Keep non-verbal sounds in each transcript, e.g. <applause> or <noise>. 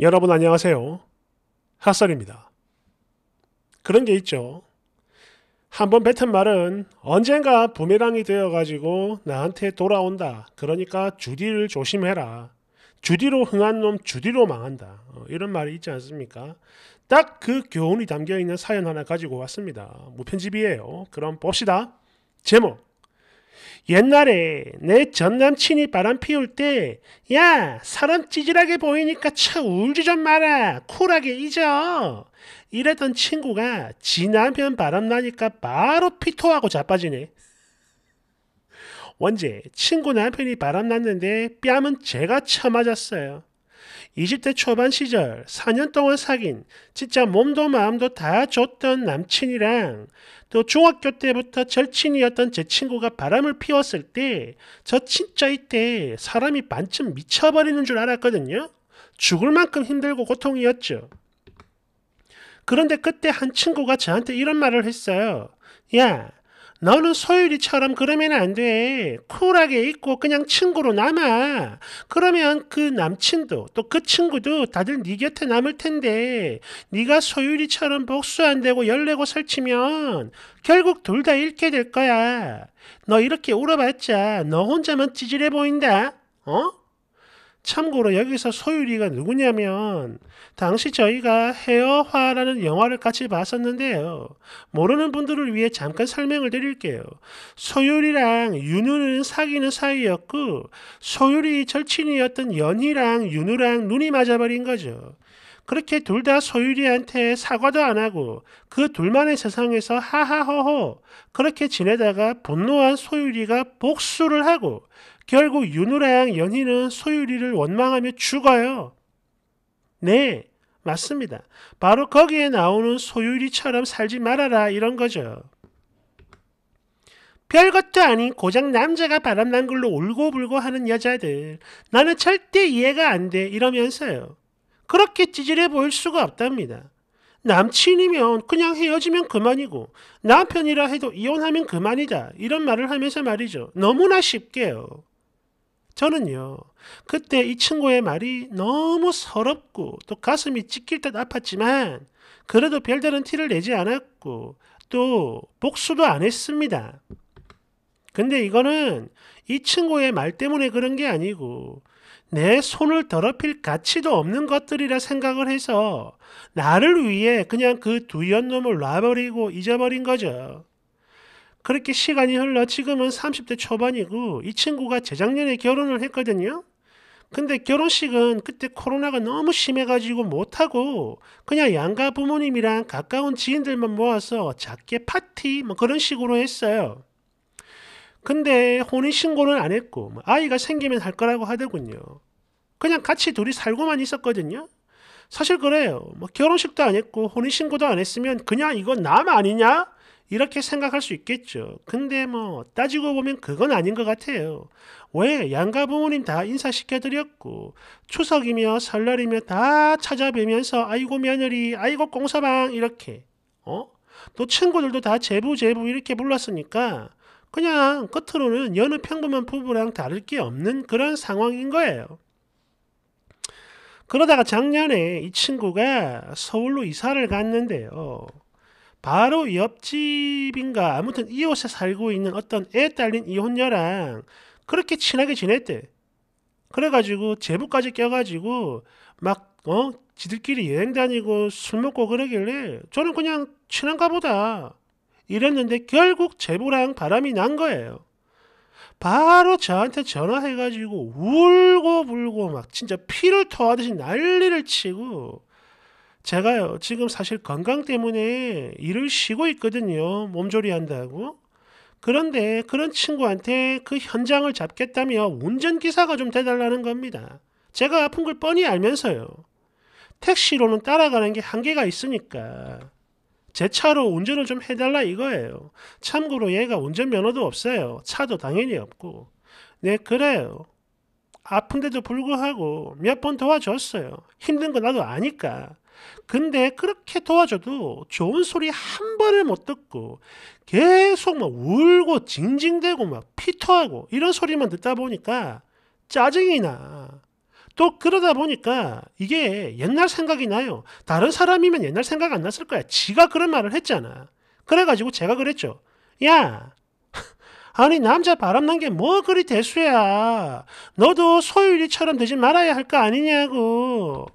여러분 안녕하세요. 핫설입니다. 그런 게 있죠. 한번 뱉은 말은 언젠가 부메랑이 되어가지고 나한테 돌아온다. 그러니까 주디를 조심해라. 주디로 흥한 놈 주디로 망한다. 어, 이런 말이 있지 않습니까? 딱 그 교훈이 담겨 있는 사연 하나 가지고 왔습니다. 무편집이에요. 그럼 봅시다. 제목 옛날에 내 전남친이 바람 피울 때, 야, 사람 찌질하게 보이니까 차 울지 좀 마라. 쿨하게 잊어. 이랬던 친구가 지 남편 바람 나니까 바로 피토하고 자빠지네. 원제, 친구 남편이 바람 났는데 뺨은 제가 쳐맞았어요. 20대 초반 시절 4년 동안 사귄 진짜 몸도 마음도 다 줬던 남친이랑 또 중학교 때부터 절친이었던 제 친구가 바람을 피웠을 때 저 진짜 이때 사람이 반쯤 미쳐버리는 줄 알았거든요. 죽을 만큼 힘들고 고통이었죠. 그런데 그때 한 친구가 저한테 이런 말을 했어요. 야, 너는 소율이처럼 그러면 안 돼. 쿨하게 있고 그냥 친구로 남아. 그러면 그 남친도 또 그 친구도 다들 네 곁에 남을 텐데 네가 소율이처럼 복수 안 되고 열내고 설치면 결국 둘 다 잃게 될 거야. 너 이렇게 울어봤자 너 혼자만 찌질해 보인다. 어? 참고로 여기서 소율이가 누구냐면 당시 저희가 헤어화라는 영화를 같이 봤었는데요. 모르는 분들을 위해 잠깐 설명을 드릴게요. 소율이랑 윤우는 사귀는 사이였고 소율이 절친이었던 연희랑 윤우랑 눈이 맞아버린 거죠. 그렇게 둘 다 소율이한테 사과도 안 하고 그 둘만의 세상에서 하하호호 그렇게 지내다가 분노한 소율이가 복수를 하고 결국 윤우랑 연희는 소율이를 원망하며 죽어요. 네, 맞습니다. 바로 거기에 나오는 소율이처럼 살지 말아라 이런 거죠. 별것도 아닌 고작 남자가 바람난 걸로 울고불고 하는 여자들 나는 절대 이해가 안 돼 이러면서요. 그렇게 찌질해 보일 수가 없답니다. 남친이면 그냥 헤어지면 그만이고 남편이라 해도 이혼하면 그만이다 이런 말을 하면서 말이죠. 너무나 쉽게요. 저는요, 그때 이 친구의 말이 너무 서럽고 또 가슴이 찢길 듯 아팠지만 그래도 별다른 티를 내지 않았고 또 복수도 안 했습니다. 근데 이거는 이 친구의 말 때문에 그런 게 아니고 내 손을 더럽힐 가치도 없는 것들이라 생각을 해서 나를 위해 그냥 그 두 연놈을 놔버리고 잊어버린 거죠. 그렇게 시간이 흘러 지금은 30대 초반이고 이 친구가 재작년에 결혼을 했거든요. 근데 결혼식은 그때 코로나가 너무 심해가지고 못하고 그냥 양가 부모님이랑 가까운 지인들만 모아서 작게 파티 뭐 그런 식으로 했어요. 근데 혼인신고는 안 했고 뭐 아이가 생기면 할 거라고 하더군요. 그냥 같이 둘이 살고만 있었거든요. 사실 그래요. 뭐 결혼식도 안 했고 혼인신고도 안 했으면 그냥 이건 남 아니냐? 이렇게 생각할 수 있겠죠. 근데 뭐 따지고 보면 그건 아닌 것 같아요. 왜 양가 부모님 다 인사시켜드렸고 추석이며 설날이며 다 찾아뵈면서 아이고 며느리 아이고 공서방 이렇게 어? 또 친구들도 다 제부 제부 이렇게 불렀으니까 그냥 끝으로는 여느 평범한 부부랑 다를 게 없는 그런 상황인 거예요. 그러다가 작년에 이 친구가 서울로 이사를 갔는데요. 바로 옆집인가 아무튼 이웃에 살고 있는 어떤 애 딸린 이혼녀랑 그렇게 친하게 지냈대. 그래가지고 제부까지 껴가지고 막 어 지들끼리 여행 다니고 술 먹고 그러길래 저는 그냥 친한가 보다 이랬는데 결국 제부랑 바람이 난 거예요. 바로 저한테 전화해가지고 울고 불고 막 진짜 피를 토하듯이 난리를 치고 제가요, 지금 사실 건강 때문에 일을 쉬고 있거든요. 몸조리 한다고. 그런데 그런 친구한테 그 현장을 잡겠다며 운전기사가 좀 돼달라는 겁니다. 제가 아픈 걸 뻔히 알면서요. 택시로는 따라가는 게 한계가 있으니까. 제 차로 운전을 좀 해달라 이거예요. 참고로 얘가 운전면허도 없어요. 차도 당연히 없고. 네, 그래요. 아픈데도 불구하고 몇 번 도와줬어요. 힘든 거 나도 아니까. 근데 그렇게 도와줘도 좋은 소리 한 번을 못 듣고 계속 막 울고 징징대고 막 피토하고 이런 소리만 듣다 보니까 짜증이 나. 또 그러다 보니까 이게 옛날 생각이 나요. 다른 사람이면 옛날 생각 안 났을 거야. 지가 그런 말을 했잖아. 그래가지고 제가 그랬죠. 야, <laughs> 아니 남자 바람난 게 뭐 그리 대수야. 너도 소율이처럼 되지 말아야 할 거 아니냐고.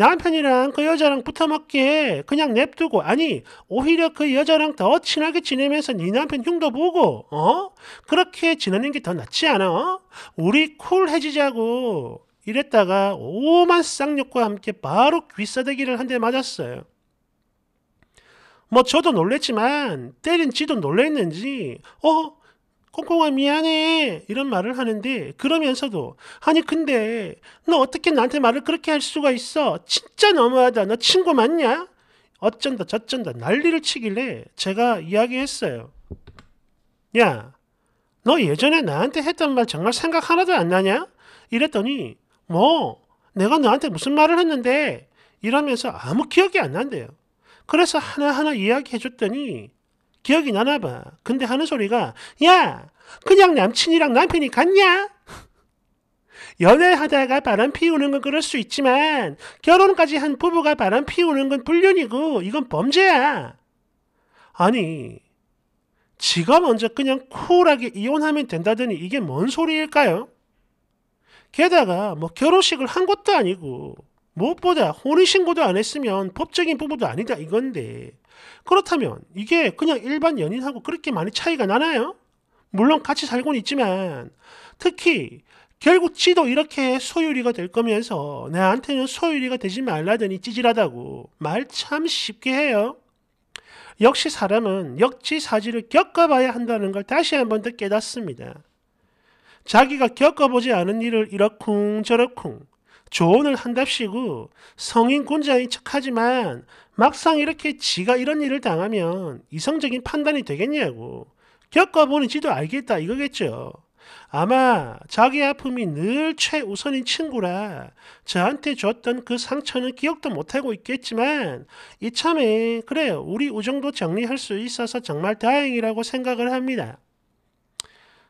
남편이랑 그 여자랑 붙어먹게 그냥 냅두고 아니 오히려 그 여자랑 더 친하게 지내면서 네 남편 흉도 보고 어 그렇게 지내는 게 더 낫지 않아? 우리 쿨해지자고 이랬다가 오만 쌍욕과 함께 바로 귀싸대기를 한 대 맞았어요. 뭐 저도 놀랬지만 때린 지도 놀랬는지 어 콩콩아 미안해. 이런 말을 하는데 그러면서도 아니 근데 너 어떻게 나한테 말을 그렇게 할 수가 있어? 진짜 너무하다. 너 친구 맞냐? 어쩐다 저쩐다. 난리를 치길래 제가 이야기했어요. 야 너 예전에 나한테 했던 말 정말 생각 하나도 안 나냐? 이랬더니 뭐? 내가 너한테 무슨 말을 했는데? 이러면서 아무 기억이 안 난대요. 그래서 하나하나 이야기해 줬더니 기억이 나나 봐. 근데 하는 소리가 야 그냥 남친이랑 남편이 같냐? 연애하다가 바람 피우는 건 그럴 수 있지만 결혼까지 한 부부가 바람 피우는 건 불륜이고 이건 범죄야. 아니 지가 먼저 그냥 쿨하게 이혼하면 된다더니 이게 뭔 소리일까요? 게다가 뭐 결혼식을 한 것도 아니고 무엇보다 혼인신고도 안 했으면 법적인 부부도 아니다 이건데 그렇다면 이게 그냥 일반 연인하고 그렇게 많이 차이가 나나요? 물론 같이 살고는 있지만 특히 결국 지도 이렇게 소유리가 될 거면서 나한테는 소유리가 되지 말라더니 찌질하다고 말 참 쉽게 해요. 역시 사람은 역지사지를 겪어봐야 한다는 걸 다시 한 번 더 깨닫습니다. 자기가 겪어보지 않은 일을 이러쿵저러쿵 조언을 한답시고 성인 군자인 척하지만 막상 이렇게 지가 이런 일을 당하면 이성적인 판단이 되겠냐고 겪어보니 지도 알겠다 이거겠죠. 아마 자기 아픔이 늘 최우선인 친구라 저한테 줬던 그 상처는 기억도 못하고 있겠지만 이참에 그래요 우리 우정도 정리할 수 있어서 정말 다행이라고 생각을 합니다.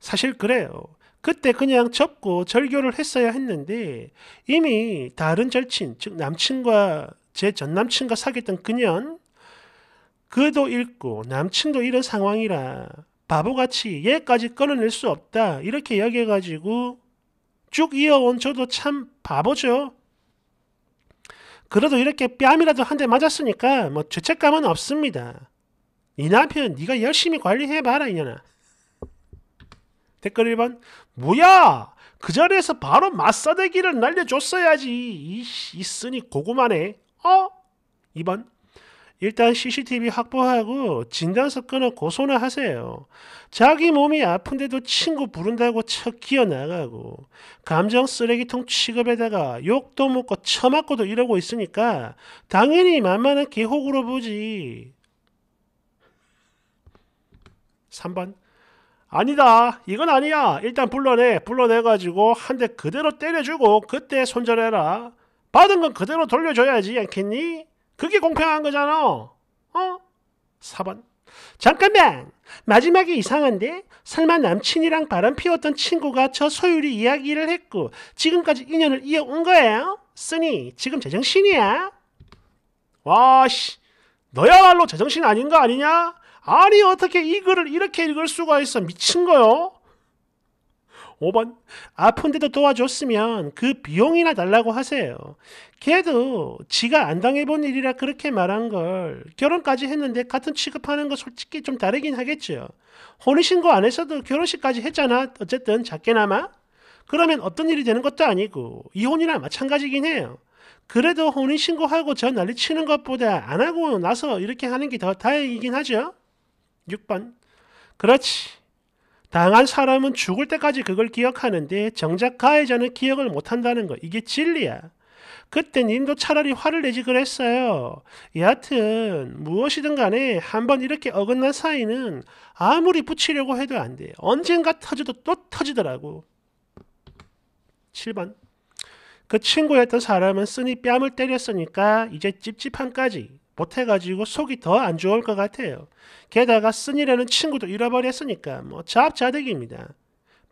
사실 그래요. 그때 그냥 접고 절교를 했어야 했는데 이미 다른 절친, 즉 남친과 제 전남친과 사귀었던 그년 그도 잃고 남친도 잃은 상황이라 바보같이 얘까지 끊어낼 수 없다 이렇게 여겨가지고 쭉 이어온 저도 참 바보죠. 그래도 이렇게 뺨이라도 한 대 맞았으니까 뭐 죄책감은 없습니다. 이 남편 네가 열심히 관리해봐라 이년아. 댓글 1번 뭐야 그 자리에서 바로 맞사대기를 날려줬어야지 이, 이 쓰니 고구마네 어? 2번 일단 CCTV 확보하고 진단서 끊어 고소나 하세요. 자기 몸이 아픈데도 친구 부른다고 척 기어 나가고 감정 쓰레기통 취급에다가 욕도 먹고 처맞고도 이러고 있으니까 당연히 만만한 개혹으로 보지. 3번 아니다. 이건 아니야. 일단 불러내. 불러내가지고 한 대 그대로 때려주고 그때 손절해라. 받은 건 그대로 돌려줘야지 않겠니? 그게 공평한 거잖아. 어? 4번. 잠깐만. 마지막에 이상한데? 설마 남친이랑 바람 피웠던 친구가 저 소율이 이야기를 했고 지금까지 인연을 이어온 거예요? 쓰니 지금 제정신이야? 와씨 너야말로 제정신 아닌 거 아니냐? 아니 어떻게 이 글을 이렇게 읽을 수가 있어 미친 거요? 5번 아픈데도 도와줬으면 그 비용이나 달라고 하세요. 걔도 지가 안 당해본 일이라 그렇게 말한 걸 결혼까지 했는데 같은 취급하는 거 솔직히 좀 다르긴 하겠죠. 혼인신고 안 했어도 결혼식까지 했잖아. 어쨌든 작게나마. 그러면 어떤 일이 되는 것도 아니고 이혼이나 마찬가지긴 해요. 그래도 혼인신고하고 저 난리 치는 것보다 안 하고 나서 이렇게 하는 게 더 다행이긴 하죠. 6번. 그렇지. 당한 사람은 죽을 때까지 그걸 기억하는데 정작 가해자는 기억을 못한다는 거. 이게 진리야. 그때 님도 차라리 화를 내지 그랬어요. 여하튼 무엇이든 간에 한번 이렇게 어긋난 사이는 아무리 붙이려고 해도 안 돼. 언젠가 터져도 또 터지더라고. 7번. 그 친구였던 사람은 쓰니 뺨을 때렸으니까 이제 찝찝함까지 못해가지고 속이 더 안 좋을 것 같아요. 게다가 쓴이라는 친구도 잃어버렸으니까 뭐 잡자득입니다.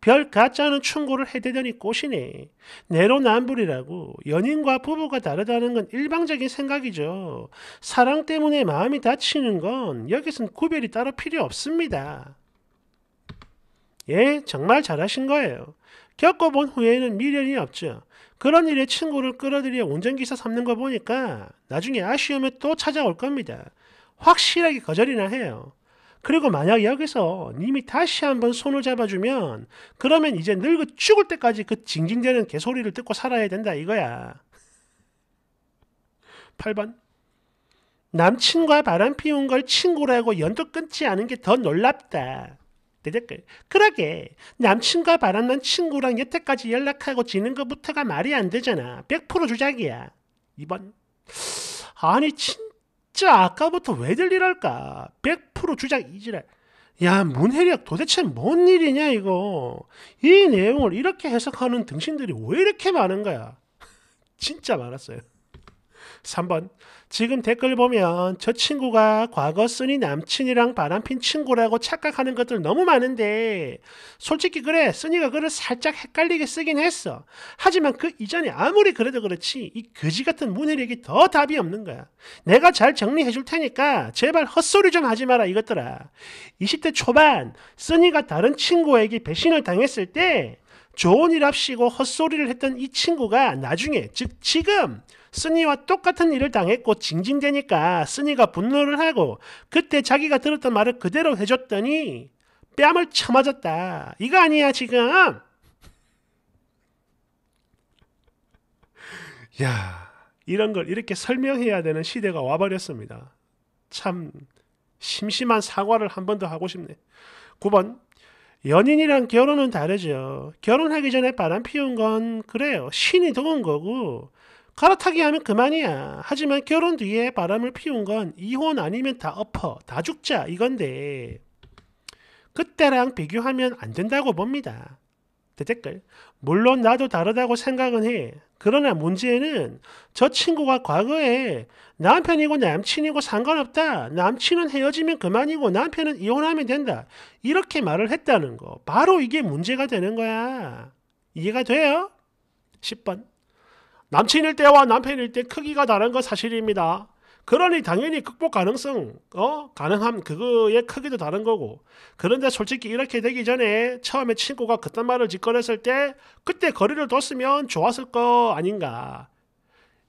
별 가짜는 충고를 해대더니 꼬시네. 내로남불이라고 연인과 부부가 다르다는 건 일방적인 생각이죠. 사랑 때문에 마음이 다치는 건 여기선 구별이 따로 필요 없습니다. 예, 정말 잘하신 거예요. 겪어본 후에는 미련이 없죠. 그런 일에 친구를 끌어들여 운전기사 삼는 거 보니까 나중에 아쉬움에 또 찾아올 겁니다. 확실하게 거절이나 해요. 그리고 만약 여기서 님이 다시 한번 손을 잡아주면 그러면 이제 늙어 죽을 때까지 그 징징대는 개소리를 듣고 살아야 된다 이거야. 8번 남친과 바람 피운 걸 친구라고 연도 끊지 않은 게 더 놀랍다. 대댓글. 그러게 남친과 바람난 친구랑 여태까지 연락하고 지는 것부터가 말이 안 되잖아. 100% 주작이야. 2번 아니 진 진짜 아까부터 왜들 이럴까? 100% 주작 이지랄. 야, 문해력 도대체 뭔 일이냐, 이거. 이 내용을 이렇게 해석하는 등신들이 왜 이렇게 많은 거야? <laughs> 진짜 많았어요. 3번. 지금 댓글 보면 저 친구가 과거 쓰니 남친이랑 바람핀 친구라고 착각하는 것들 너무 많은데 솔직히 그래 쓰니가 글을 살짝 헷갈리게 쓰긴 했어. 하지만 그 이전에 아무리 그래도 그렇지 이 거지 같은 문해력이 더 답이 없는 거야. 내가 잘 정리해 줄 테니까 제발 헛소리 좀 하지 마라 이것들아. 20대 초반 쓰니가 다른 친구에게 배신을 당했을 때 좋은 일 합시고 헛소리를 했던 이 친구가 나중에 즉 지금 쓰니와 똑같은 일을 당했고 징징대니까 쓰니가 분노를 하고 그때 자기가 들었던 말을 그대로 해줬더니 뺨을 쳐맞았다. 이거 아니야 지금? 야 이런 걸 이렇게 설명해야 되는 시대가 와버렸습니다. 참 심심한 사과를 한 번 더 하고 싶네. 9번 연인이랑 결혼은 다르죠. 결혼하기 전에 바람 피운 건 그래요. 신이 도운 거고 갈아타기 하면 그만이야. 하지만 결혼 뒤에 바람을 피운 건 이혼 아니면 다 엎어, 다 죽자 이건데 그때랑 비교하면 안 된다고 봅니다. 대댓글. 물론 나도 다르다고 생각은 해. 그러나 문제는 저 친구가 과거에 남편이고 남친이고 상관없다. 남친은 헤어지면 그만이고 남편은 이혼하면 된다. 이렇게 말을 했다는 거. 바로 이게 문제가 되는 거야. 이해가 돼요? 10번. 남친일 때와 남편일 때 크기가 다른 건 사실입니다. 그러니 당연히 극복 가능성, 어, 가능함, 그거의 크기도 다른 거고. 그런데 솔직히 이렇게 되기 전에 처음에 친구가 그딴 말을 짓거렸을 때 그때 거리를 뒀으면 좋았을 거 아닌가.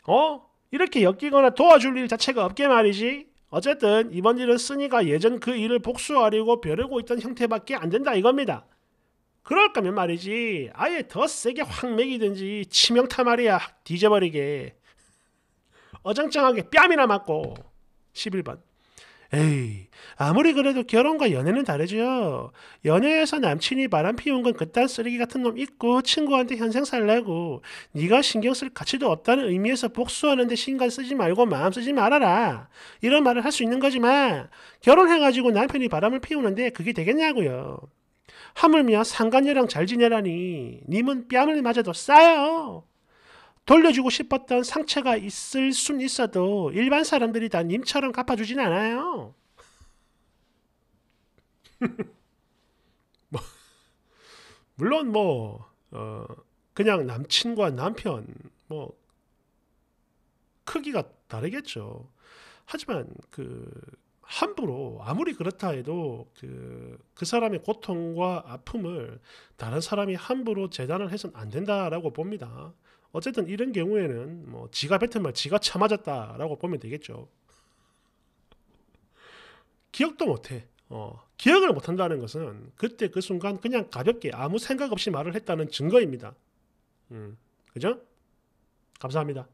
어? 이렇게 엮이거나 도와줄 일 자체가 없게 말이지. 어쨌든 이번 일은 쓰니가 예전 그 일을 복수하려고 벼르고 있던 형태밖에 안 된다 이겁니다. 그럴 거면 말이지 아예 더 세게 확 먹이든지 치명타 말이야 뒤져버리게. 어정쩡하게 뺨이나 맞고. 11번. 에이 아무리 그래도 결혼과 연애는 다르죠. 연애에서 남친이 바람 피운 건 그딴 쓰레기 같은 놈 있고 친구한테 현생 살라고 네가 신경 쓸 가치도 없다는 의미에서 복수하는데 신경 쓰지 말고 마음 쓰지 말아라. 이런 말을 할 수 있는 거지만 결혼해가지고 남편이 바람을 피우는데 그게 되겠냐고요 하물며 상간녀랑 잘 지내라니 님은 뺨을 맞아도 싸요. 돌려주고 싶었던 상처가 있을 순 있어도 일반 사람들이 다 님처럼 갚아주진 않아요. <laughs> 뭐, 물론 뭐 어, 그냥 남친과 남편 뭐 크기가 다르겠죠. 하지만 그 함부로 아무리 그렇다 해도 그, 그 사람의 고통과 아픔을 다른 사람이 함부로 재단을 해서는 안 된다라고 봅니다. 어쨌든 이런 경우에는 뭐 지가 뱉은 말 지가 참아졌다라고 보면 되겠죠. 기억도 못해. 어, 기억을 못한다는 것은 그때 그 순간 그냥 가볍게 아무 생각 없이 말을 했다는 증거입니다. 음, 그죠? 감사합니다.